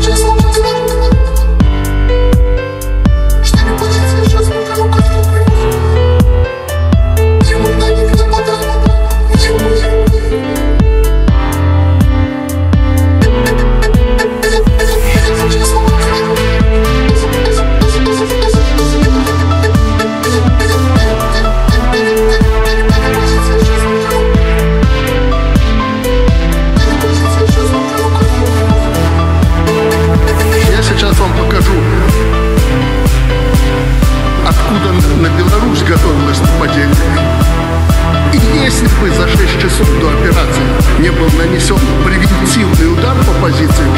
just Москвы за 6 часов до операции. Не был нанесен превентивный удар по позиции.